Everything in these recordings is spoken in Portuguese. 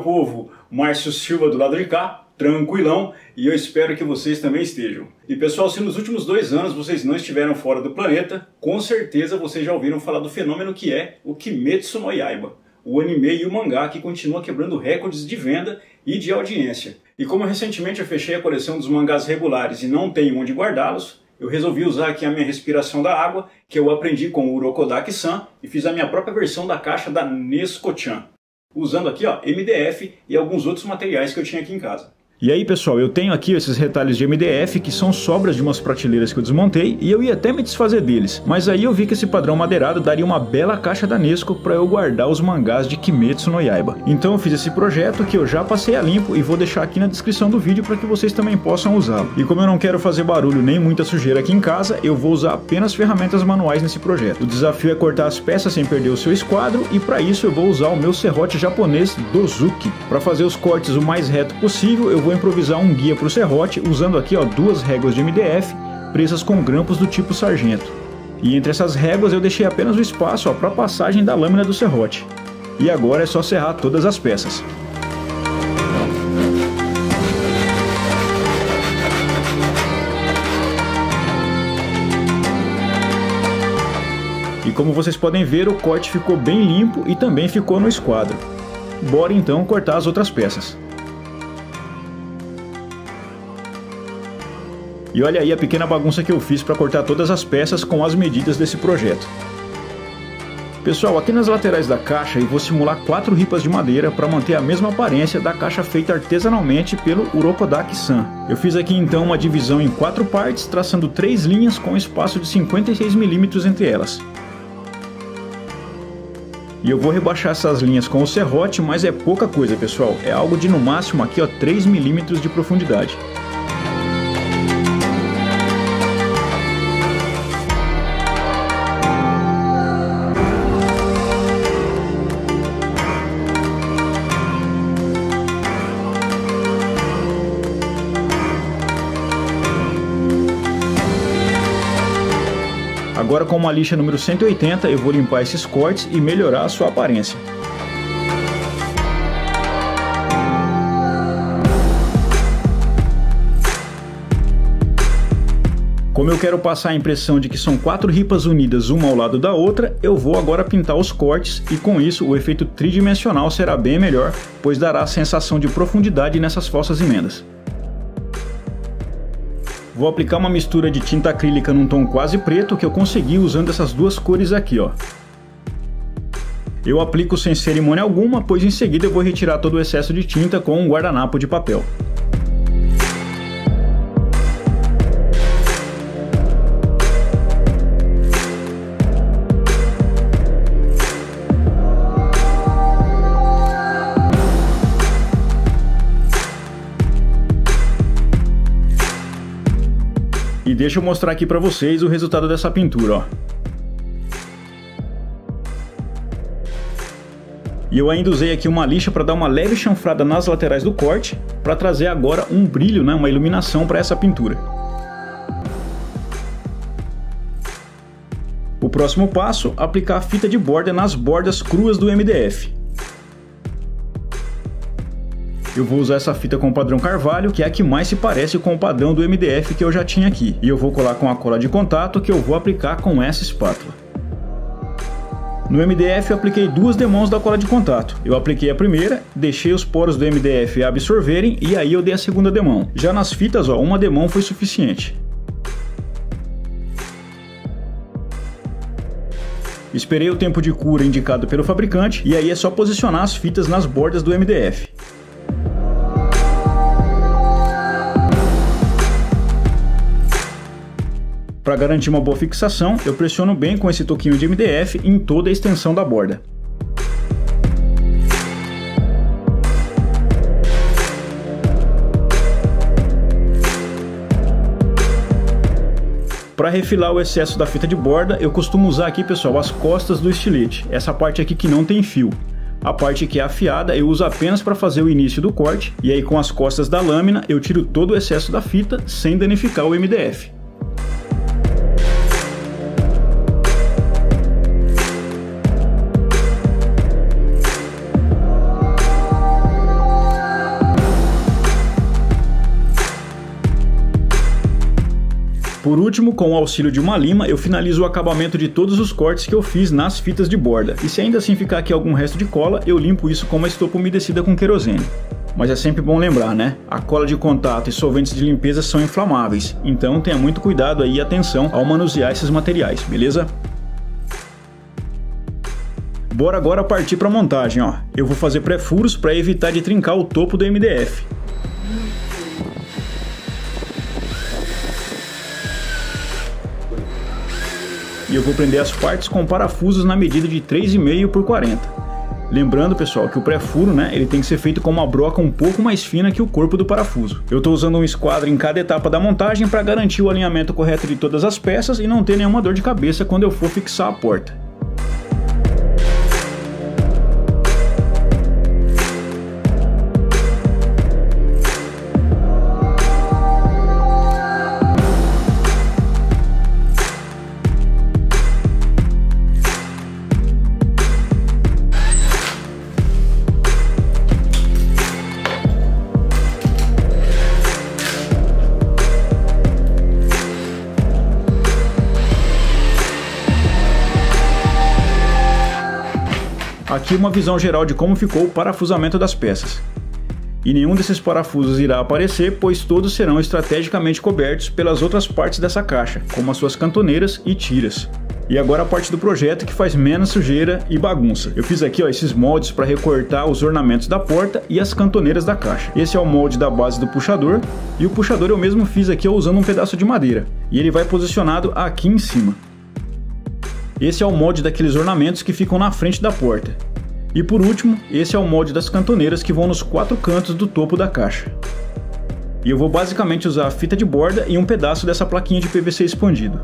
Povo! Márcio Silva do lado de cá, tranquilão, e eu espero que vocês também estejam. E pessoal, se nos últimos dois anos vocês não estiveram fora do planeta, com certeza vocês já ouviram falar do fenômeno que é o Kimetsu no Yaiba, o anime e o mangá que continua quebrando recordes de venda e de audiência. E como recentemente eu fechei a coleção dos mangás regulares e não tenho onde guardá-los, eu resolvi usar aqui a minha respiração da água, que eu aprendi com o Urokodaki-san, e fiz a minha própria versão da caixa da Nesco-chan usando aqui ó, MDF e alguns outros materiais que eu tinha aqui em casa. E aí pessoal, eu tenho aqui esses retalhos de MDF que são sobras de umas prateleiras que eu desmontei e eu ia até me desfazer deles, mas aí eu vi que esse padrão madeirado daria uma bela caixa da Nesco para eu guardar os mangás de Kimetsu no Yaiba. Então eu fiz esse projeto que eu já passei a limpo e vou deixar aqui na descrição do vídeo para que vocês também possam usá-lo. E como eu não quero fazer barulho nem muita sujeira aqui em casa, eu vou usar apenas ferramentas manuais nesse projeto. O desafio é cortar as peças sem perder o seu esquadro e para isso eu vou usar o meu serrote japonês Dozuki. Para fazer os cortes o mais reto possível, eu vou vou improvisar um guia para o serrote usando aqui ó, duas réguas de MDF presas com grampos do tipo sargento. E entre essas réguas eu deixei apenas o espaço para a passagem da lâmina do serrote. E agora é só serrar todas as peças. E como vocês podem ver, o corte ficou bem limpo e também ficou no esquadro. Bora então cortar as outras peças. E olha aí a pequena bagunça que eu fiz para cortar todas as peças com as medidas desse projeto. Pessoal, aqui nas laterais da caixa eu vou simular quatro ripas de madeira para manter a mesma aparência da caixa feita artesanalmente pelo Urokodaki-san. Eu fiz aqui então uma divisão em quatro partes, traçando três linhas com espaço de 56 mm entre elas. E eu vou rebaixar essas linhas com o serrote, mas é pouca coisa pessoal, é algo de no máximo aqui ó, 3 mm de profundidade. Agora com uma lixa número 180 eu vou limpar esses cortes e melhorar a sua aparência. Como eu quero passar a impressão de que são quatro ripas unidas uma ao lado da outra, eu vou agora pintar os cortes e com isso o efeito tridimensional será bem melhor, pois dará a sensação de profundidade nessas falsas emendas. Vou aplicar uma mistura de tinta acrílica num tom quase preto que eu consegui usando essas duas cores aqui, ó. Eu aplico sem cerimônia alguma, pois em seguida eu vou retirar todo o excesso de tinta com um guardanapo de papel. Deixa eu mostrar aqui para vocês o resultado dessa pintura, ó. E eu ainda usei aqui uma lixa para dar uma leve chanfrada nas laterais do corte, para trazer agora um brilho, né, uma iluminação para essa pintura. O próximo passo, aplicar a fita de borda nas bordas cruas do MDF. Eu vou usar essa fita com o padrão carvalho, que é a que mais se parece com o padrão do MDF que eu já tinha aqui. E eu vou colar com a cola de contato que eu vou aplicar com essa espátula. No MDF eu apliquei duas demãos da cola de contato. Eu apliquei a primeira, deixei os poros do MDF absorverem e aí eu dei a segunda demão. Já nas fitas, ó, uma demão foi suficiente. Esperei o tempo de cura indicado pelo fabricante e aí é só posicionar as fitas nas bordas do MDF. Para garantir uma boa fixação, eu pressiono bem com esse toquinho de MDF em toda a extensão da borda. Para refilar o excesso da fita de borda, eu costumo usar aqui, pessoal, as costas do estilete, essa parte aqui que não tem fio. A parte que é afiada eu uso apenas para fazer o início do corte, e aí com as costas da lâmina eu tiro todo o excesso da fita sem danificar o MDF. Por último, com o auxílio de uma lima, eu finalizo o acabamento de todos os cortes que eu fiz nas fitas de borda. E se ainda assim ficar aqui algum resto de cola, eu limpo isso com uma estopa umedecida com querosene. Mas é sempre bom lembrar, né? A cola de contato e solventes de limpeza são inflamáveis, então tenha muito cuidado aí e atenção ao manusear esses materiais, beleza? Bora agora partir para a montagem, ó. Eu vou fazer pré-furos para evitar de trincar o topo do MDF. E eu vou prender as partes com parafusos na medida de 3,5 por 40. Lembrando, pessoal, que o pré-furo, né, ele tem que ser feito com uma broca um pouco mais fina que o corpo do parafuso. Eu estou usando um esquadro em cada etapa da montagem para garantir o alinhamento correto de todas as peças e não ter nenhuma dor de cabeça quando eu for fixar a porta. Aqui uma visão geral de como ficou o parafusamento das peças. E nenhum desses parafusos irá aparecer, pois todos serão estrategicamente cobertos pelas outras partes dessa caixa, como as suas cantoneiras e tiras. E agora a parte do projeto que faz menos sujeira e bagunça. Eu fiz aqui ó, esses moldes para recortar os ornamentos da porta e as cantoneiras da caixa. Esse é o molde da base do puxador e o puxador eu mesmo fiz aqui ó, usando um pedaço de madeira. E ele vai posicionado aqui em cima. Esse é o molde daqueles ornamentos que ficam na frente da porta. E por último, esse é o molde das cantoneiras que vão nos quatro cantos do topo da caixa. E eu vou basicamente usar a fita de borda e um pedaço dessa plaquinha de PVC expandido.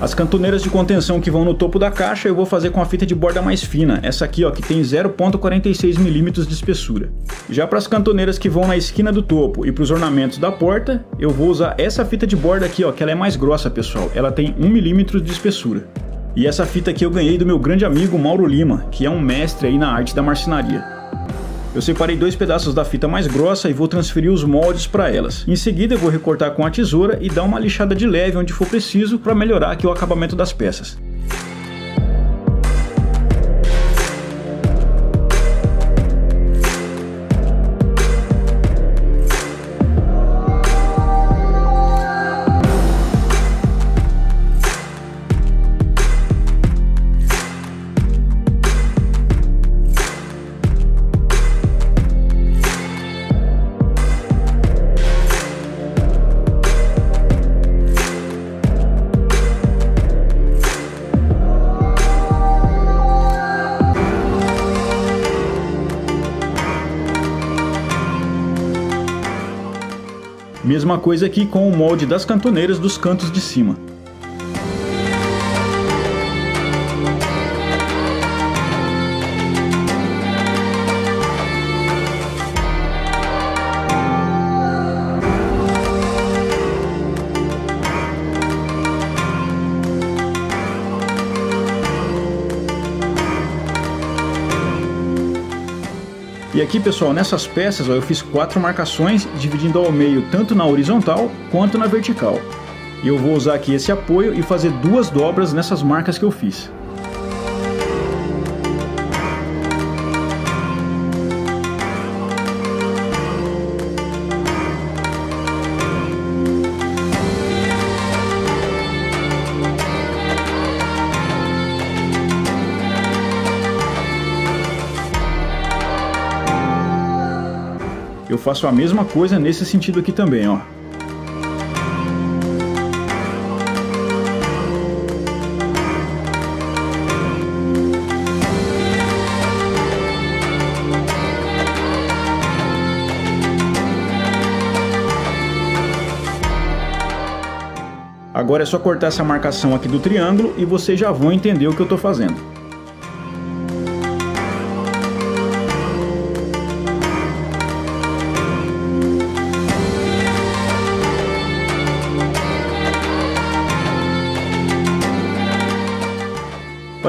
As cantoneiras de contenção que vão no topo da caixa eu vou fazer com a fita de borda mais fina, essa aqui ó, que tem 0.46 mm de espessura. Já para as cantoneiras que vão na esquina do topo e para os ornamentos da porta, eu vou usar essa fita de borda aqui ó, que ela é mais grossa pessoal, ela tem 1 mm de espessura. E essa fita aqui eu ganhei do meu grande amigo Mauro Lima, que é um mestre aí na arte da marcenaria. Eu separei dois pedaços da fita mais grossa e vou transferir os moldes para elas. Em seguida eu vou recortar com a tesoura e dar uma lixada de leve onde for preciso para melhorar aqui o acabamento das peças. Mesma coisa aqui com o molde das cantoneiras dos cantos de cima. E aqui, pessoal, nessas peças ó, eu fiz quatro marcações, dividindo ao meio tanto na horizontal quanto na vertical. E eu vou usar aqui esse apoio e fazer duas dobras nessas marcas que eu fiz. Faço a mesma coisa nesse sentido aqui também, ó. Agora é só cortar essa marcação aqui do triângulo e vocês já vão entender o que eu estou fazendo.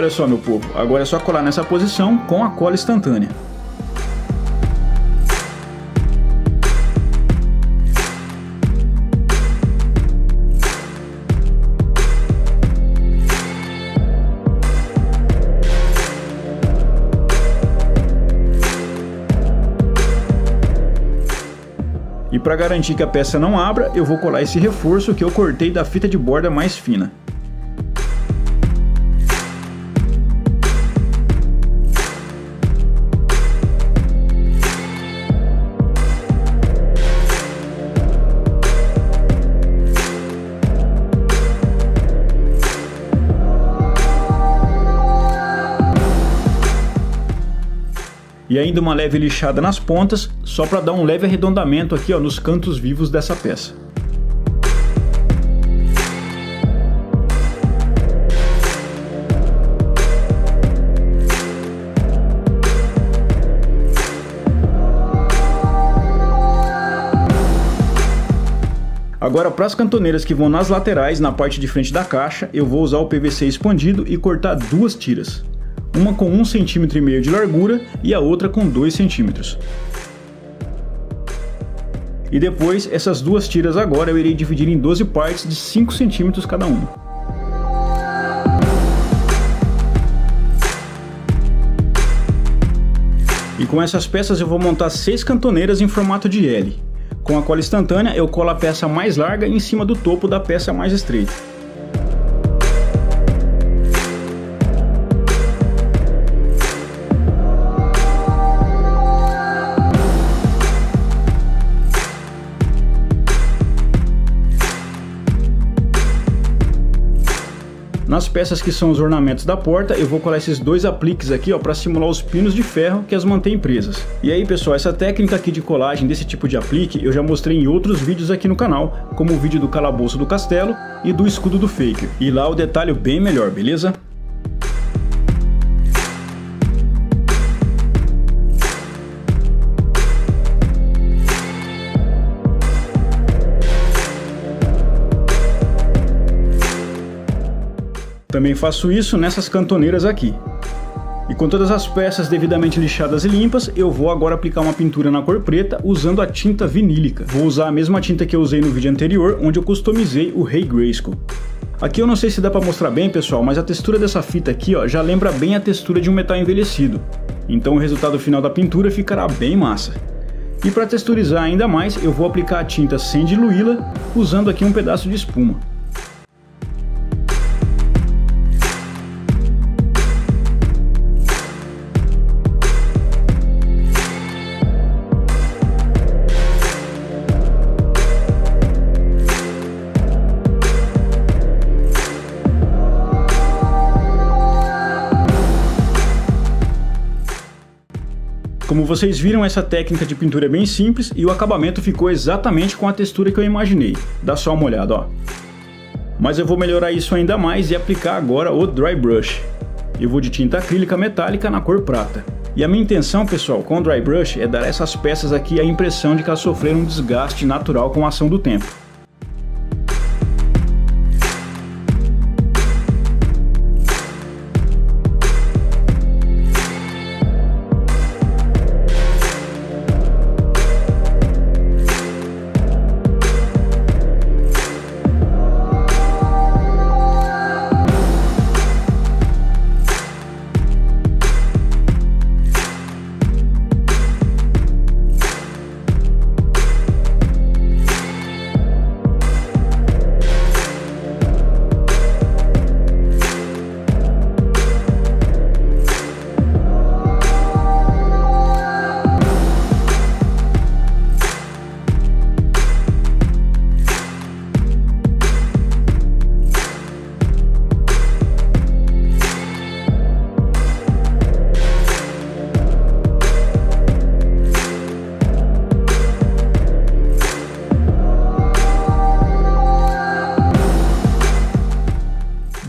Olha só, meu povo, agora é só colar nessa posição com a cola instantânea. E para garantir que a peça não abra, eu vou colar esse reforço que eu cortei da fita de borda mais fina. E ainda uma leve lixada nas pontas, só para dar um leve arredondamento aqui ó, nos cantos vivos dessa peça. Agora para as cantoneiras que vão nas laterais, na parte de frente da caixa, eu vou usar o PVC expandido e cortar duas tiras uma com 1,5 cm de largura e a outra com 2 cm. E depois, essas duas tiras agora eu irei dividir em 12 partes de 5 cm cada uma. E com essas peças eu vou montar 6 cantoneiras em formato de L. Com a cola instantânea eu colo a peça mais larga em cima do topo da peça mais estreita. Peças que são os ornamentos da porta, eu vou colar esses dois apliques aqui, ó, para simular os pinos de ferro que as mantêm presas. E aí, pessoal, essa técnica aqui de colagem desse tipo de aplique eu já mostrei em outros vídeos aqui no canal, como o vídeo do calabouço do castelo e do escudo do Faker. E lá o detalhe bem melhor, beleza? Também faço isso nessas cantoneiras aqui. E com todas as peças devidamente lixadas e limpas, eu vou agora aplicar uma pintura na cor preta usando a tinta vinílica. Vou usar a mesma tinta que eu usei no vídeo anterior, onde eu customizei o Rei Grayskull. Aqui eu não sei se dá para mostrar bem, pessoal, mas a textura dessa fita aqui ó, já lembra bem a textura de um metal envelhecido. Então o resultado final da pintura ficará bem massa. E para texturizar ainda mais, eu vou aplicar a tinta sem diluí-la, usando aqui um pedaço de espuma. Como vocês viram, essa técnica de pintura é bem simples e o acabamento ficou exatamente com a textura que eu imaginei. Dá só uma olhada, ó. Mas eu vou melhorar isso ainda mais e aplicar agora o Dry Brush. Eu vou de tinta acrílica metálica na cor prata. E a minha intenção, pessoal, com o Dry Brush é dar essas peças aqui a impressão de que elas sofreram um desgaste natural com a ação do tempo.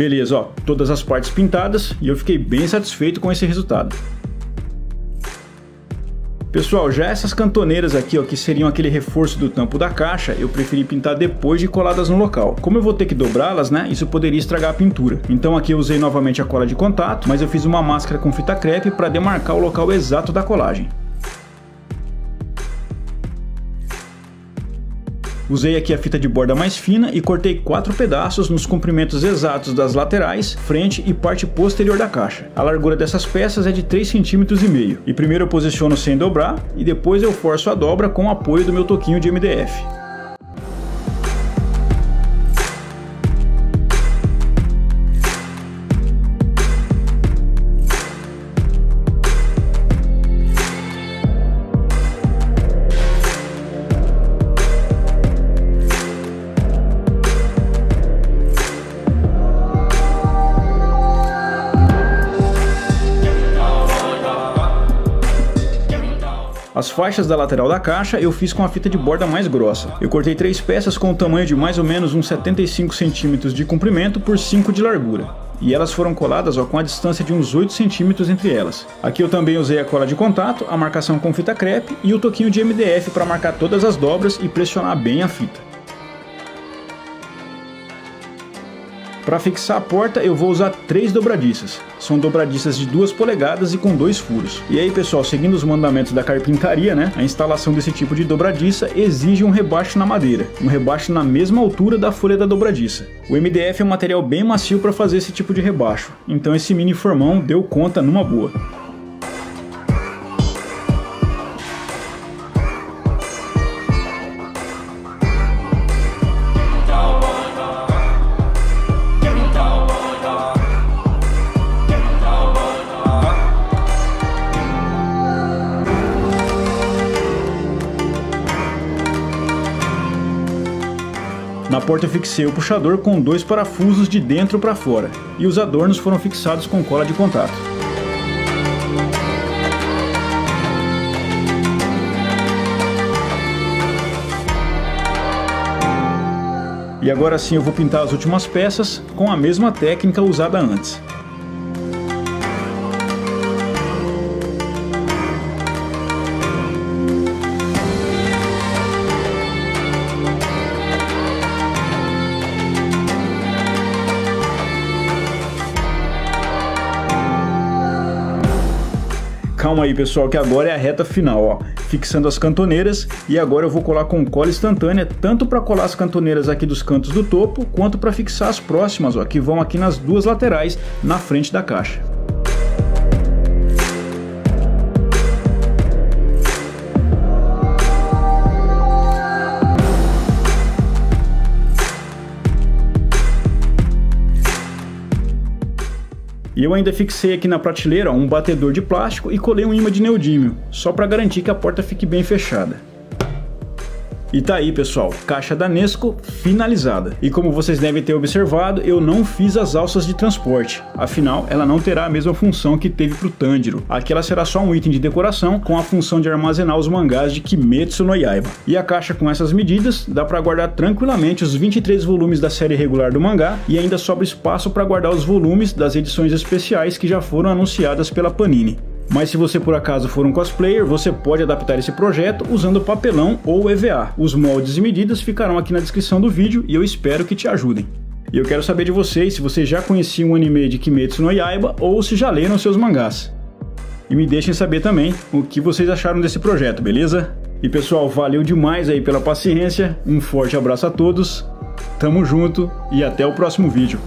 Beleza, ó, todas as partes pintadas e eu fiquei bem satisfeito com esse resultado. Pessoal, já essas cantoneiras aqui, ó, que seriam aquele reforço do tampo da caixa, eu preferi pintar depois de coladas no local. Como eu vou ter que dobrá-las, né, isso poderia estragar a pintura. Então aqui eu usei novamente a cola de contato, mas eu fiz uma máscara com fita crepe para demarcar o local exato da colagem. Usei aqui a fita de borda mais fina e cortei quatro pedaços nos comprimentos exatos das laterais, frente e parte posterior da caixa. A largura dessas peças é de 3,5 cm. E primeiro eu posiciono sem dobrar e depois eu forço a dobra com o apoio do meu toquinho de MDF. As faixas da lateral da caixa eu fiz com a fita de borda mais grossa. Eu cortei três peças com o tamanho de mais ou menos uns 75 centímetros de comprimento por 5 de largura e elas foram coladas ó, com a distância de uns 8 centímetros entre elas. Aqui eu também usei a cola de contato, a marcação com fita crepe e o toquinho de MDF para marcar todas as dobras e pressionar bem a fita. Para fixar a porta eu vou usar três dobradiças. São dobradiças de 2 polegadas e com dois furos. E aí pessoal, seguindo os mandamentos da carpintaria, né, a instalação desse tipo de dobradiça exige um rebaixo na madeira, um rebaixo na mesma altura da folha da dobradiça. O MDF é um material bem macio para fazer esse tipo de rebaixo, então esse mini formão deu conta numa boa. Na porta eu fixei o puxador com dois parafusos de dentro para fora, e os adornos foram fixados com cola de contato. E agora sim eu vou pintar as últimas peças com a mesma técnica usada antes. Calma aí pessoal, que agora é a reta final, ó. Fixando as cantoneiras e agora eu vou colar com cola instantânea, tanto para colar as cantoneiras aqui dos cantos do topo, quanto para fixar as próximas, ó, que vão aqui nas duas laterais, na frente da caixa. E eu ainda fixei aqui na prateleira um batedor de plástico e colei um imã de neodímio, só para garantir que a porta fique bem fechada. E tá aí, pessoal, caixa da Nesco finalizada. E como vocês devem ter observado, eu não fiz as alças de transporte. Afinal, ela não terá a mesma função que teve pro Tanjiro. Aqui ela será só um item de decoração com a função de armazenar os mangás de Kimetsu no Yaiba. E a caixa com essas medidas dá para guardar tranquilamente os 23 volumes da série regular do mangá e ainda sobra espaço para guardar os volumes das edições especiais que já foram anunciadas pela Panini. Mas se você por acaso for um cosplayer, você pode adaptar esse projeto usando papelão ou EVA. Os moldes e medidas ficarão aqui na descrição do vídeo e eu espero que te ajudem. E eu quero saber de vocês se vocês já conheciam o anime de Kimetsu no Yaiba ou se já leram seus mangás. E me deixem saber também o que vocês acharam desse projeto, beleza? E pessoal, valeu demais aí pela paciência, um forte abraço a todos, tamo junto e até o próximo vídeo.